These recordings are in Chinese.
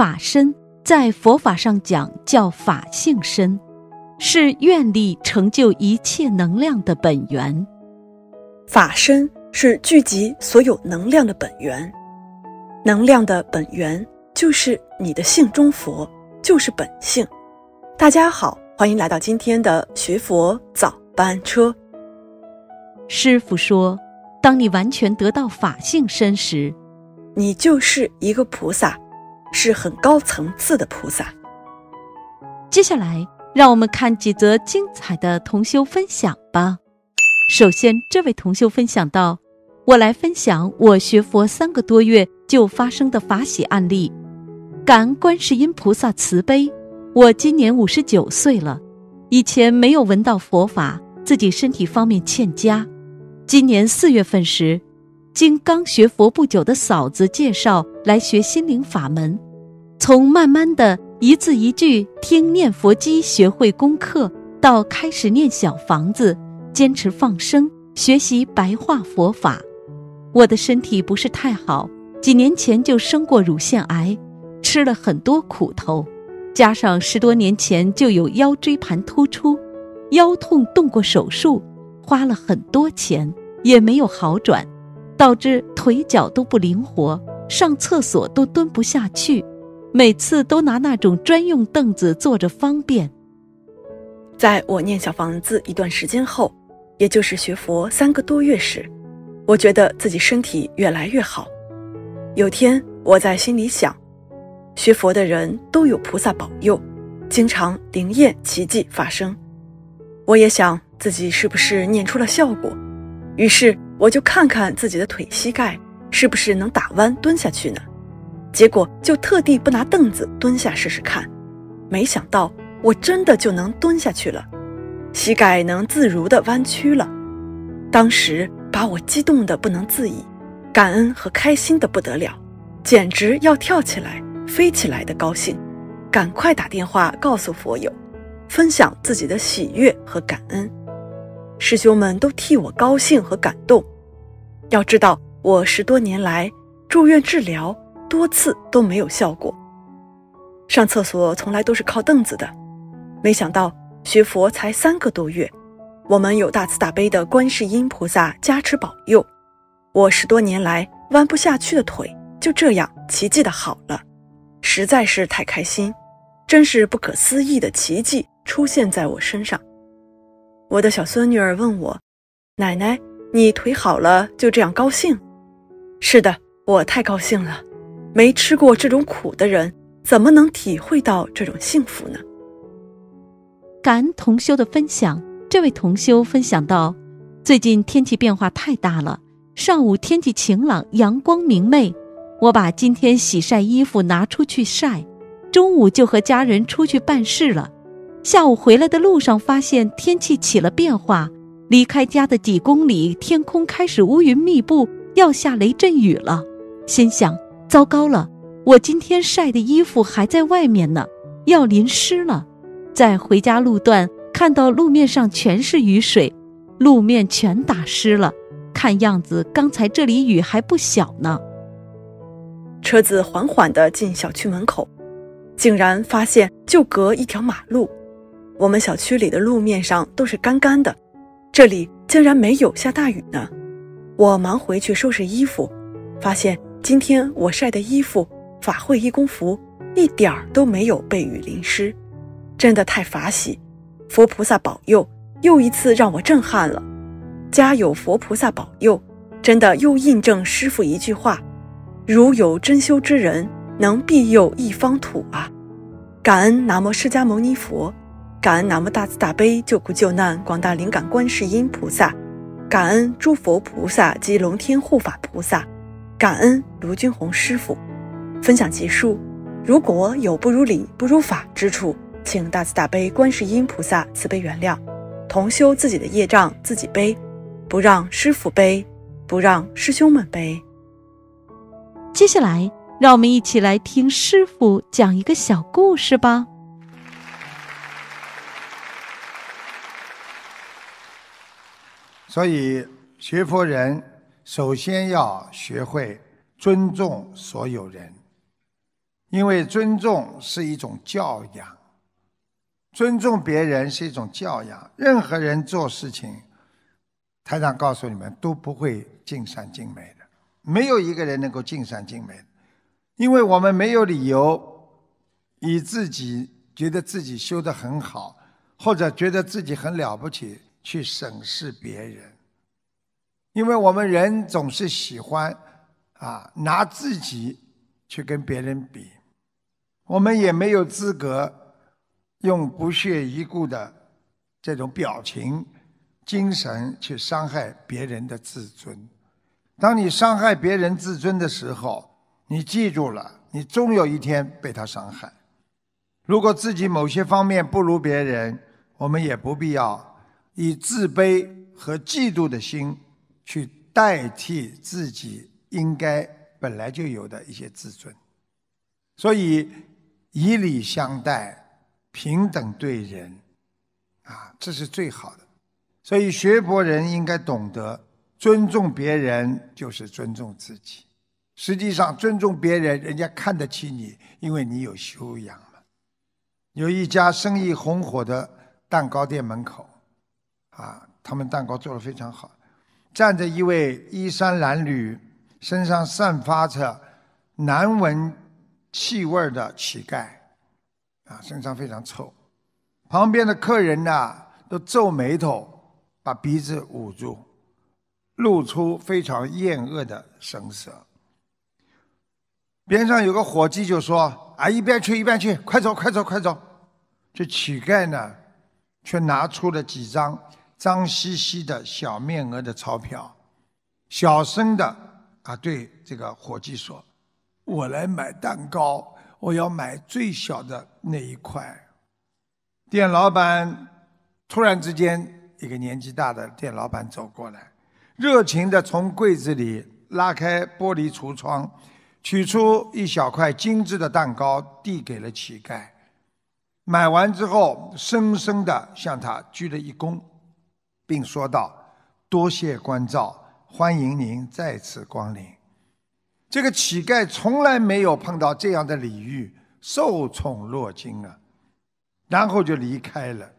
法身在佛法上讲叫法性身，是愿力成就一切能量的本源。法身是聚集所有能量的本源，能量的本源就是你的性中佛，就是本性。大家好，欢迎来到今天的学佛早班车。师傅说，当你完全得到法性身时，你就是一个菩萨，是很高层次的菩萨。接下来，让我们看几则精彩的同修分享吧。首先，这位同修分享到：“我来分享我学佛三个多月就发生的法喜案例。感恩观世音菩萨慈悲。我今年五十九岁了，以前没有闻到佛法，自己身体方面欠佳。今年四月份时，经刚学佛不久的嫂子介绍来学心灵法门，从慢慢的一字一句听念佛机学会功课，到开始念小房子。”坚持放生，学习白话佛法。我的身体不是太好，几年前就生过乳腺癌，吃了很多苦头，加上十多年前就有腰椎盘突出，腰痛动过手术，花了很多钱也没有好转，导致腿脚都不灵活，上厕所都蹲不下去，每次都拿那种专用凳子坐着方便。在我念小房子一段时间后。也就是学佛三个多月时，我觉得自己身体越来越好。有天我在心里想，学佛的人都有菩萨保佑，经常灵验奇迹发生。我也想自己是不是念出了效果，于是我就看看自己的腿膝盖是不是能打弯蹲下去呢？结果就特地不拿凳子蹲下试试看，没想到我真的就能蹲下去了。膝盖能自如的弯曲了，当时把我激动的不能自已，感恩和开心的不得了，简直要跳起来、飞起来的高兴，赶快打电话告诉佛友，分享自己的喜悦和感恩。师兄们都替我高兴和感动。要知道，我十多年来住院治疗多次都没有效果，上厕所从来都是靠凳子的，没想到。学佛才三个多月，我们有大慈大悲的观世音菩萨加持保佑，我十多年来弯不下去的腿就这样奇迹的好了，实在是太开心，真是不可思议的奇迹出现在我身上。我的小孙女儿问我：“奶奶，你腿好了就这样高兴？”是的，我太高兴了，没吃过这种苦的人怎么能体会到这种幸福呢？感恩同修的分享。这位同修分享到，最近天气变化太大了。上午天气晴朗，阳光明媚，我把今天洗晒衣服拿出去晒。中午就和家人出去办事了。下午回来的路上，发现天气起了变化。离开家的几公里，天空开始乌云密布，要下雷阵雨了。心想：糟糕了，我今天晒的衣服还在外面呢，要淋湿了。在回家路段看到路面上全是雨水，路面全打湿了。看样子刚才这里雨还不小呢。车子缓缓地进小区门口，竟然发现就隔一条马路。我们小区里的路面上都是干干的，这里竟然没有下大雨呢。我忙回去收拾衣服，发现今天我晒的衣服法会义工服一点儿都没有被雨淋湿。真的太法喜，佛菩萨保佑，又一次让我震撼了。家有佛菩萨保佑，真的又印证师傅一句话：如有真修之人，能庇佑一方土啊！感恩南无释迦牟尼佛，感恩南无大慈大悲救苦救难广大灵感观世音菩萨，感恩诸佛菩萨及龙天护法菩萨，感恩卢军宏师傅。分享结束，如果有不如理、不如法之处。请大慈大悲观世音菩萨慈悲原谅，同修自己的业障自己背，不让师傅背，不让师兄们背。接下来，让我们一起来听师傅讲一个小故事吧。所以，学佛人首先要学会尊重所有人。因为尊重是一种教养，尊重别人是一种教养。任何人做事情，台长告诉你们都不会尽善尽美的，没有一个人能够尽善尽美，因为我们没有理由以自己觉得自己修得很好，或者觉得自己很了不起去审视别人，因为我们人总是喜欢啊拿自己去跟别人比。我们也没有资格用不屑一顾的这种表情、精神去伤害别人的自尊。当你伤害别人自尊的时候，你记住了，你终有一天被他伤害。如果自己某些方面不如别人，我们也不必要以自卑和嫉妒的心去代替自己应该本来就有的一些自尊。所以。以礼相待，平等对人，啊，这是最好的。所以学佛人应该懂得尊重别人，就是尊重自己。实际上，尊重别人，人家看得起你，因为你有修养嘛。有一家生意红火的蛋糕店门口，啊，他们蛋糕做得非常好，站着一位衣衫褴褛、身上散发着难闻。气味的乞丐，啊，身上非常臭。旁边的客人呢，都皱眉头，把鼻子捂住，露出非常厌恶的神色。边上有个伙计就说：“啊，一边去一边去，快走快走快走！”这乞丐呢，却拿出了几张脏兮兮的小面额的钞票，小声的啊对这个伙计说。我来买蛋糕，我要买最小的那一块。店老板突然之间，一个年纪大的店老板走过来，热情的从柜子里拉开玻璃橱窗，取出一小块精致的蛋糕，递给了乞丐。买完之后，深深的向他鞠了一躬，并说道：“多谢关照，欢迎您再次光临。”这个乞丐从来没有碰到这样的礼遇，受宠若惊啊，然后就离开了，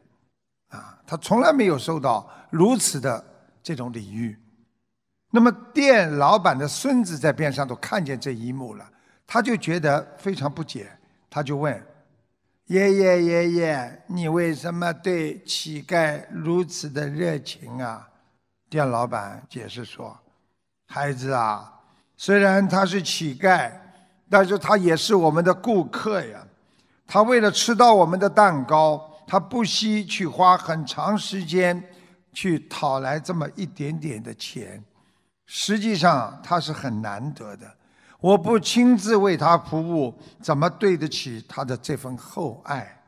啊，他从来没有受到如此的这种礼遇。那么店老板的孙子在边上都看见这一幕了，他就觉得非常不解，他就问：“爷爷爷爷，你为什么对乞丐如此的热情啊？”店老板解释说：“孩子啊。”虽然他是乞丐，但是他也是我们的顾客呀。他为了吃到我们的蛋糕，他不惜去花很长时间去讨来这么一点点的钱。实际上他是很难得的。我不亲自为他服务，怎么对得起他的这份厚爱？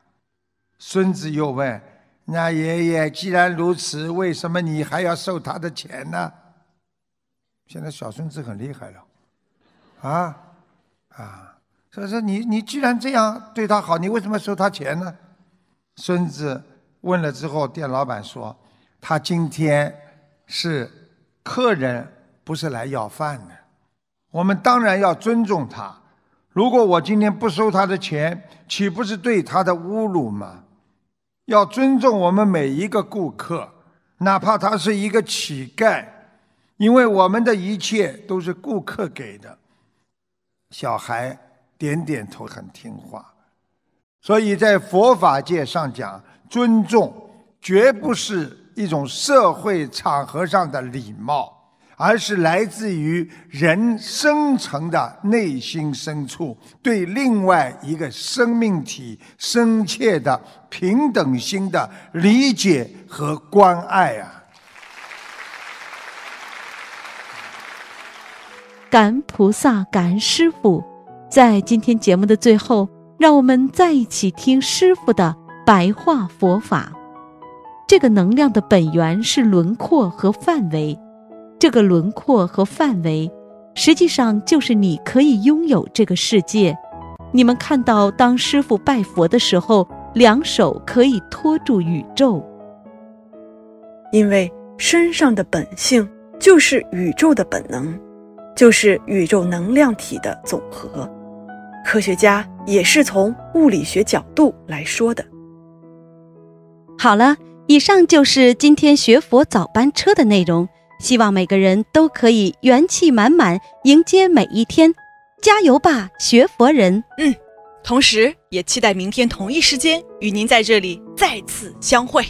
孙子又问：“那爷爷既然如此，为什么你还要收他的钱呢？”现在小孙子很厉害了，啊，啊，所以说你你既然这样对他好，你为什么收他钱呢？孙子问了之后，店老板说：“他今天是客人，不是来要饭的。我们当然要尊重他。如果我今天不收他的钱，岂不是对他的侮辱吗？要尊重我们每一个顾客，哪怕他是一个乞丐。”因为我们的一切都是顾客给的，小孩点点头很听话，所以在佛法界上讲，尊重绝不是一种社会场合上的礼貌，而是来自于人深层的内心深处对另外一个生命体深切的平等心的理解和关爱啊。感恩菩萨，感恩师傅。在今天节目的最后，让我们再一起听师傅的白话佛法。这个能量的本源是轮廓和范围，这个轮廓和范围，实际上就是你可以拥有这个世界。你们看到，当师傅拜佛的时候，两手可以托住宇宙，因为身上的本性就是宇宙的本能。就是宇宙能量体的总和，科学家也是从物理学角度来说的。好了，以上就是今天学佛早班车的内容。希望每个人都可以元气满满迎接每一天，加油吧，学佛人！嗯，同时也期待明天同一时间与您在这里再次相会。